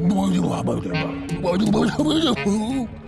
뭐지 뭐 뭐지 뭐지 뭐지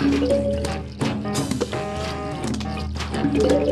Thank you.